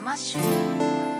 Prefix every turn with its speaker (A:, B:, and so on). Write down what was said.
A: スマッシュ。